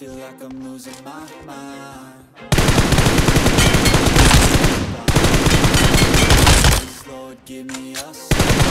feel like I'm losing my mind. Lord, give me a sign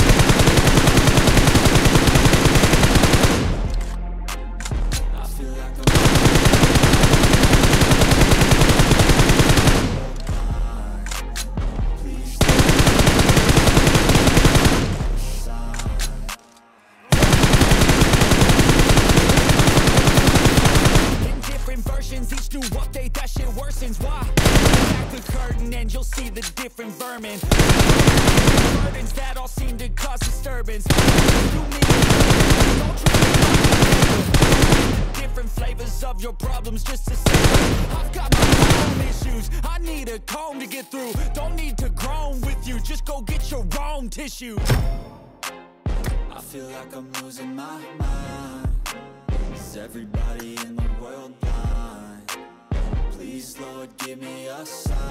each new update, that shit worsens. Why? Back the curtain and you'll see the different vermin. Burdens that all seem to cause disturbance. Different flavors of your problems just to say I've got my own issues I need a comb to get through Don't need to groan with you Just go get your own tissue I feel like I'm losing my mind. Is everybody in the world give me a sign,